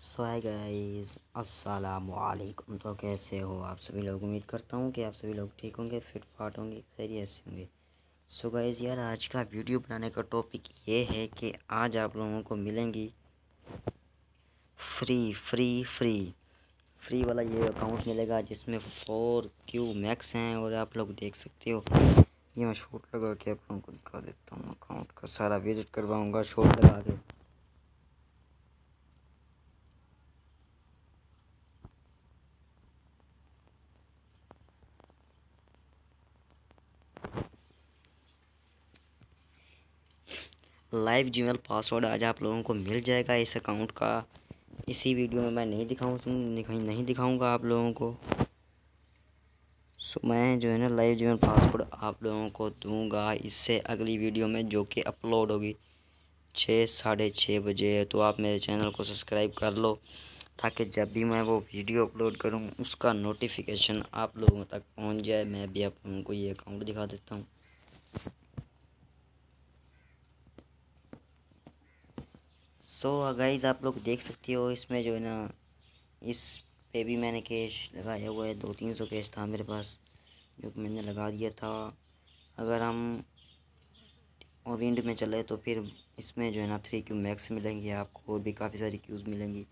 सो अस्सलाम वालेकुम तो कैसे हो आप सभी लोग? उम्मीद करता हूँ कि आप सभी लोग ठीक होंगे फिट फाट होंगे, खैरियत से होंगे। सो गाइस यार, आज का वीडियो बनाने का टॉपिक ये है कि आज आप लोगों को मिलेंगी फ्री फ्री फ्री फ्री वाला ये अकाउंट मिलेगा जिसमें फोर क्यू मैक्स हैं और आप लोग देख सकते हो। ये मैं शॉट लगा के आप लोगों को दिखा देता हूँ अकाउंट का। सारा विज़िट करवाऊँगा शॉट लगा के। लाइव जीमेल पासवर्ड आज आप लोगों को मिल जाएगा इस अकाउंट का। इसी वीडियो में मैं नहीं दिखाऊँ नहीं दिखाऊँगा आप लोगों को। सो मैं जो है ना लाइव जीमेल पासवर्ड आप लोगों को दूँगा इससे अगली वीडियो में जो कि अपलोड होगी छः, साढ़े छः बजे। तो आप मेरे चैनल को सब्सक्राइब कर लो ताकि जब भी मैं वो वीडियो अपलोड करूँ, उसका नोटिफिकेशन आप लोगों तक पहुँच जाए। मैं भी आप लोगों को ये अकाउंट दिखा देता हूँ। सो so, गाइज़ आप लोग देख सकते हो इसमें जो है ना इस पे भी मैंने कैश लगाया हुआ है दो तीन सौ कैश था मेरे पास जो कि मैंने लगा दिया था। अगर हम विंड में चले तो फिर इसमें जो है ना थ्री क्यू मैक्स मिलेंगे आपको और भी काफ़ी सारी क्यूज़ मिलेंगी।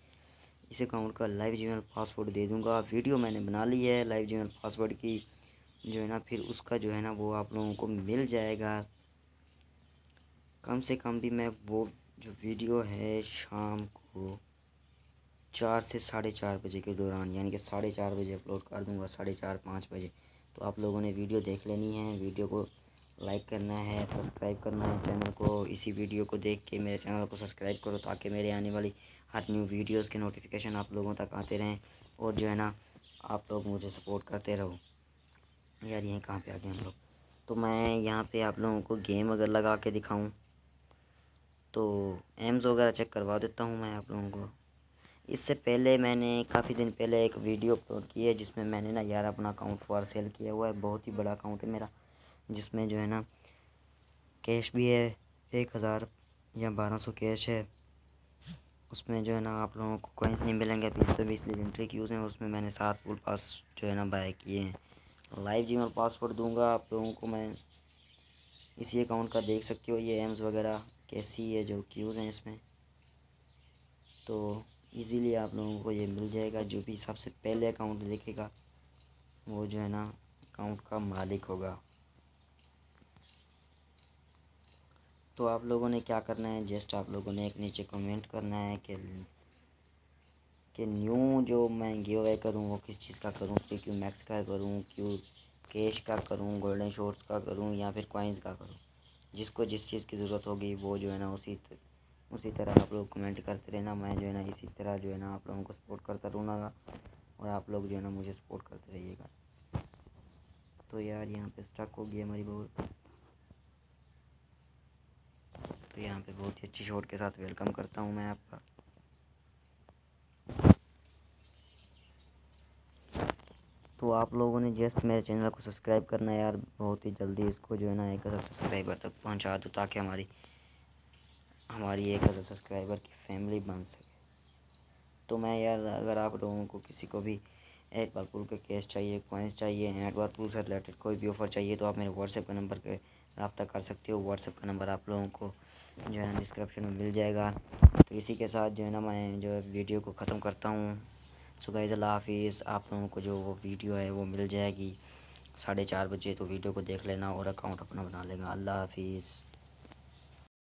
इस अकाउंट का लाइव जीमेल पासवर्ड दे दूँगा। वीडियो मैंने बना ली है लाइव जीमेल पासवर्ड की। जो है ना फिर उसका जो है ना वो आप लोगों को मिल जाएगा। कम से कम भी मैं वो जो वीडियो है शाम को चार से साढ़े चार बजे के दौरान, यानी कि साढ़े चार बजे अपलोड कर दूँगा, साढ़े चार, पाँच बजे। तो आप लोगों ने वीडियो देख लेनी है। वीडियो को लाइक करना है, सब्सक्राइब करना है चैनल को। इसी वीडियो को देख के मेरे चैनल को सब्सक्राइब करो ताकि मेरे आने वाली हर न्यू वीडियोज़ के नोटिफिकेशन आप लोगों तक आते रहें और जो है ना, आप लोग मुझे सपोर्ट करते रहो। यार यहीं कहाँ पे आ गए हम लोग? तो मैं यहाँ पे आप लोगों को गेम अगर लगा के दिखाऊँ तो एम्स वगैरह चेक करवा देता हूँ मैं आप लोगों को। इससे पहले मैंने काफ़ी दिन पहले एक वीडियो अपलोड की है, जिसमें मैंने ना यार अपना अकाउंट फॉर सेल किया हुआ है। बहुत ही बड़ा अकाउंट है मेरा, जिसमें जो है ना कैश भी है, एक हज़ार या बारह सौ कैश है। उसमें जो है ना आप लोगों को कोइंस नहीं मिलेंगे बीस सौ बीस लेजेंट्री यूज़ हैं। उसमें मैंने सात पुल पास जो है ना बाय किए हैं। लाइव जीमेल पासवर्ड दूँगा आप लोगों को मैं। इसी अकाउंट का देख सकते हो, ये एम्स वगैरह। कैसी है, जो क्यूज़ हैं इसमें। तो इजीली आप लोगों को ये मिल जाएगा, जो भी सबसे पहले अकाउंट देखेगा, वो जो है ना अकाउंट का मालिक होगा। तो आप लोगों ने क्या करना है जस्ट आप लोगों ने एक नीचे कमेंट करना है कि कि न्यू जो मैं गिव अवे करूँ, वो किस चीज़ का करूँ क्यों मैक्स का करूँ, क्यों कैश का करूँ गोल्डन शॉर्ट्स का करूँ, या फिर कॉइन्स का करूँ। जिसको जिस चीज़ की ज़रूरत होगी, वो जो है ना उसी उसी तरह आप लोग कमेंट करते रहना। मैं जो है ना इसी तरह जो है ना आप लोगों को सपोर्ट करता रहूँगा और आप लोग जो है ना मुझे सपोर्ट करते रहिएगा। तो यार यहाँ पे स्टक हो गया हमारी बहुत तो यहाँ पे बहुत ही अच्छी शॉट के साथ वेलकम करता हूँ मैं आपका। तो आप लोगों ने जस्ट मेरे चैनल को सब्सक्राइब करना है यार, बहुत ही जल्दी इसको जो है ना एक हज़ार सब्सक्राइबर तक पहुँचा दो ताकि हमारी हमारी एक हज़ार सब्सक्राइबर की फैमिली बन सके। तो मैं यार, अगर आप लोगों को किसी को भी एट पुल के केस चाहिए कॉइन्स चाहिए एट पुल से रिलेटेड कोई भी ऑफ़र चाहिए तो आप मेरे व्हाट्सएप के नंबर के रबता कर सकते हो। व्हाट्सएप का नंबर आप लोगों को जो है ना डिस्क्रिप्शन में मिल जाएगा। तो इसी के साथ जो है ना मैं जो वीडियो को ख़त्म करता हूँ। सो गाइज़ अल्लाह हाफिज़ आप लोगों को जो वो वीडियो है, वो मिल जाएगी साढ़े चार बजे तो वीडियो को देख लेना और अकाउंट अपना बना लेना। अल्लाह हाफिज़